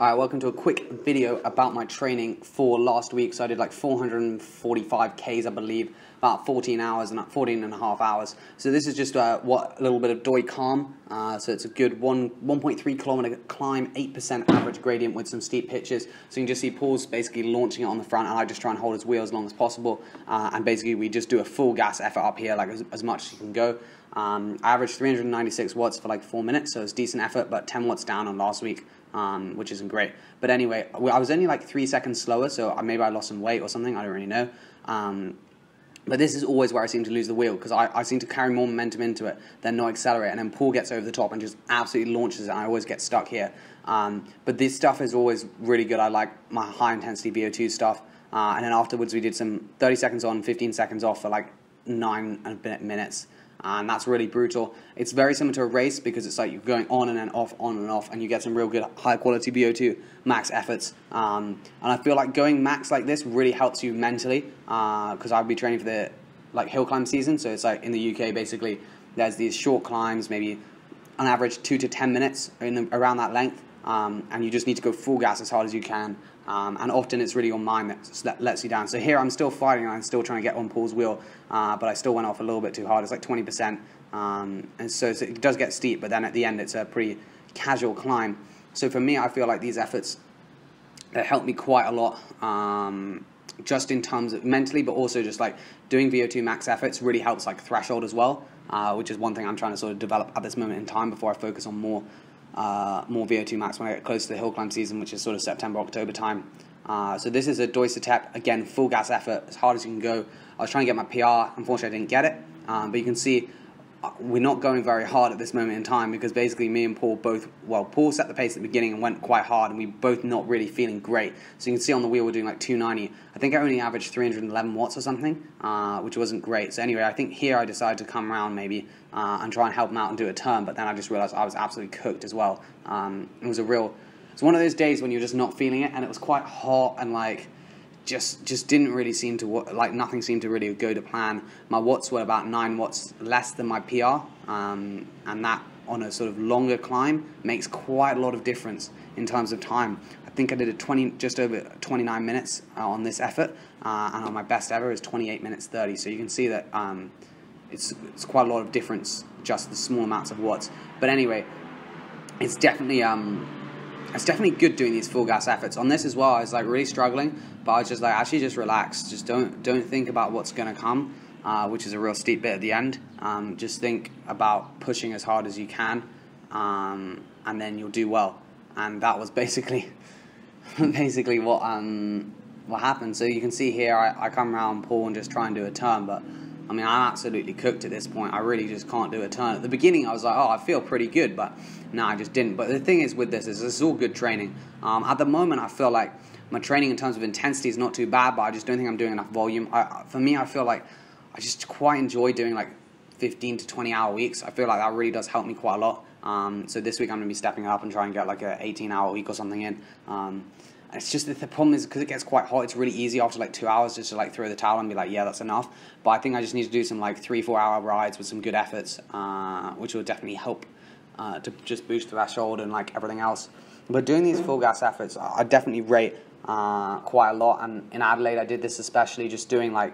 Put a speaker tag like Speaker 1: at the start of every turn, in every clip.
Speaker 1: Alright, welcome to a quick video about my training for last week. So I did like 445 Ks, I believe, about 14 hours and 14 and a half hours. So this is just uh, what a little bit of Doi Kham. Uh, so it's a good one 1.3 kilometer climb, 8% average gradient with some steep pitches. So you can just see Paul's basically launching it on the front, and I just try and hold his wheel as long as possible. Uh, and basically we just do a full gas effort up here, like as, as much as you can go. Um, I averaged 396 watts for like four minutes, so it's decent effort, but 10 watts down on last week um, which isn't great. But anyway, I was only like three seconds slower, so maybe I lost some weight or something. I don't really know. Um, but this is always where I seem to lose the wheel because I, I seem to carry more momentum into it than not accelerate. And then Paul gets over the top and just absolutely launches it. And I always get stuck here. Um, but this stuff is always really good. I like my high intensity VO2 stuff. Uh, and then afterwards, we did some 30 seconds on, 15 seconds off for like nine minutes and that's really brutal. It's very similar to a race because it's like you're going on and then off, on and off, and you get some real good high quality VO2 max efforts. Um, and I feel like going max like this really helps you mentally because uh, I'll be training for the like hill climb season. So it's like in the UK basically there's these short climbs, maybe on average two to ten minutes in around that length, um, and you just need to go full gas as hard as you can. Um, and often it's really your mind that lets you down. So here I'm still fighting, I'm still trying to get on Paul's wheel, uh, but I still went off a little bit too hard. It's like 20%, um, and so, it does get steep, but then at the end it's a pretty casual climb. So for me, I feel like these efforts that help me quite a lot. Um, just in terms of mentally, but also just like doing VO2 max efforts really helps like threshold as well, uh, which is one thing I'm trying to sort of develop at this moment in time before I focus on more uh, more VO2 max when I get close to the hill climb season, which is sort of September, October time. Uh, so this is a Doi Suthep, again, full gas effort, as hard as you can go. I was trying to get my PR, unfortunately I didn't get it, um, but you can see we're not going very hard at this moment in time because basically me and Paul both, well, Paul set the pace at the beginning and went quite hard, and we both not really feeling great. So you can see on the wheel we're doing like 290. I think I only averaged 311 watts or something, uh, which wasn't great. So anyway, I think here I decided to come around maybe uh, and try and help him out and do a turn, but then I just realized I was absolutely cooked as well. Um, it was a real, it's one of those days when you're just not feeling it, and it was quite hot and like just just didn't really seem to like nothing seemed to really go to plan. My watts were about nine watts less than my PR, um, and that on a sort of longer climb makes quite a lot of difference in terms of time. I think I did a 20 just over 29 minutes uh, on this effort, uh, and on my best ever is 28 minutes 30. So you can see that um, it's it's quite a lot of difference just the small amounts of watts. But anyway, it's definitely um, it's definitely good doing these full gas efforts. On this as well, I was like really struggling, but I was just like, actually, just relax. Just don't don't think about what's gonna come, uh, which is a real steep bit at the end. Um, just think about pushing as hard as you can, um, and then you'll do well. And that was basically basically what um, what happened. So you can see here, I, I come around Paul and just try and do a turn, but I mean, I'm absolutely cooked at this point. I really just can't do a turn. At the beginning, I was like, oh, I feel pretty good, but no, I just didn't. But the thing is with this is this is all good training. Um, at the moment, I feel like my training in terms of intensity is not too bad, but I just don't think I'm doing enough volume. I, for me, I feel like I just quite enjoy doing like 15 to 20 hour weeks. I feel like that really does help me quite a lot. Um, so this week I'm going to be stepping up and try and get like an 18 hour week or something in. Um, it's just that the problem is because it gets quite hot. It's really easy after like two hours just to like throw the towel and be like, yeah, that's enough. But I think I just need to do some like three, four hour rides with some good efforts, uh, which will definitely help uh, to just boost the threshold and like everything else. But doing these full gas efforts, I definitely rate uh, quite a lot. And in Adelaide, I did this especially just doing like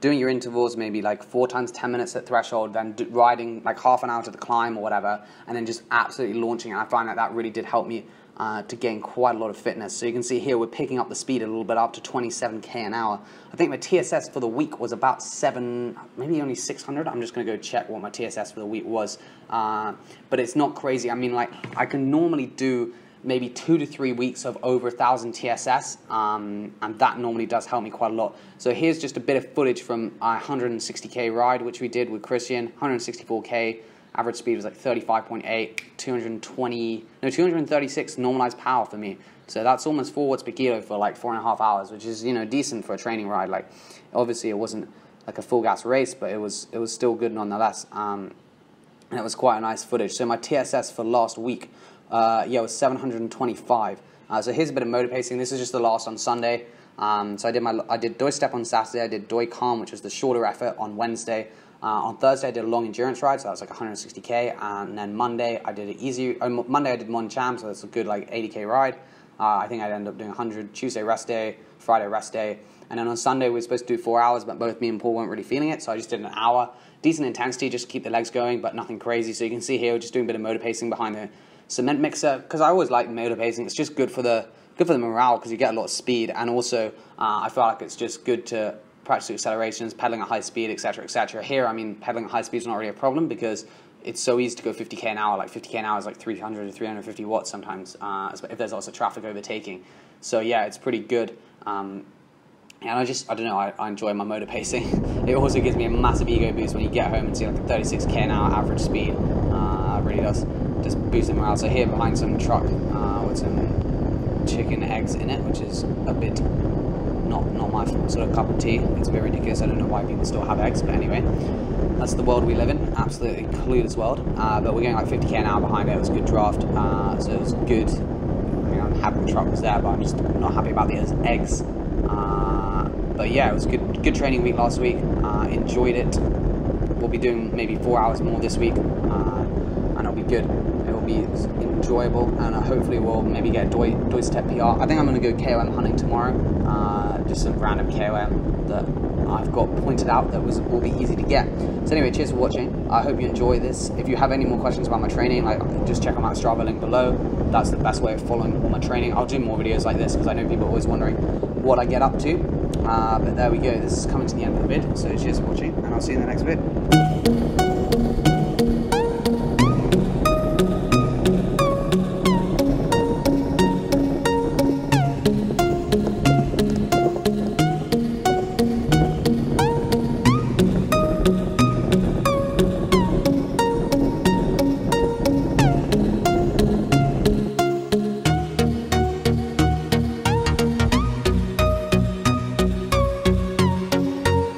Speaker 1: doing your intervals maybe like four times 10 minutes at threshold, then riding like half an hour to the climb or whatever, and then just absolutely launching. And I find that that really did help me uh, to gain quite a lot of fitness. So you can see here we're picking up the speed a little bit up to 27k an hour. I think my TSS for the week was about seven, maybe only 600. I'm just going to go check what my TSS for the week was. Uh, but it's not crazy. I mean, like I can normally do maybe two to three weeks of over a thousand TSS, um, and that normally does help me quite a lot. So here's just a bit of footage from a 160k ride, which we did with Christian, 164k. Average speed was like 35.8, 220, no, 236 normalized power for me. So that's almost four watts per kilo for like four and a half hours, which is you know decent for a training ride. Like, obviously it wasn't like a full gas race, but it was it was still good nonetheless. Um, and it was quite a nice footage. So my TSS for last week, uh, yeah, was 725. Uh, so here's a bit of motor pacing. This is just the last on Sunday. Um, so I did my I did Doi Suthep on Saturday. I did Doi Kham, which was the shorter effort on Wednesday. Uh, on Thursday, I did a long endurance ride, so that was like 160k. And then Monday, I did an easy. Uh, Monday, I did Mon Cham, so that's a good like 80k ride. Uh, I think I'd end up doing 100 Tuesday rest day, Friday rest day, and then on Sunday we were supposed to do four hours, but both me and Paul weren't really feeling it, so I just did an hour. Decent intensity, just to keep the legs going, but nothing crazy. So you can see here, we're just doing a bit of motor pacing behind the cement mixer because I always like motor pacing. It's just good for the good for the morale because you get a lot of speed, and also uh, I feel like it's just good to practice accelerations, pedaling at high speed, etc., etc. Here, I mean, pedaling at high speed is not really a problem because it's so easy to go 50k an hour. Like 50k an hour is like 300 to 350 watts sometimes, uh, if there's also traffic overtaking. So yeah, it's pretty good. Um, and I just, I don't know, I, I enjoy my motor pacing. it also gives me a massive ego boost when you get home and see like a 36k an hour average speed. Uh, it really does just boost the morale. So here behind some truck uh, with some chicken eggs in it, which is a bit not not my sort of cup of tea. It's a bit ridiculous. I don't know why people still have eggs, but anyway, that's the world we live in. Absolutely clueless world. Uh, but we're getting like 50k an hour behind it. It was a good draft, uh, so it was good. I mean, I'm happy the truck was there, but I'm just not happy about the eggs. Uh, but yeah, it was good good training week last week. Uh, enjoyed it. We'll be doing maybe four hours more this week, uh, and it'll be enjoyable, and uh, hopefully we'll maybe get Doi, Doi Suthep PR. I think I'm going to go KOM hunting tomorrow, uh, just some random KOM that I've got pointed out that was will be easy to get. So anyway, cheers for watching. I hope you enjoy this. If you have any more questions about my training, like just check out my Strava link below. That's the best way of following all my training. I'll do more videos like this because I know people are always wondering what I get up to. Uh, but there we go. This is coming to the end of the vid. So cheers for watching, and I'll see you in the next vid.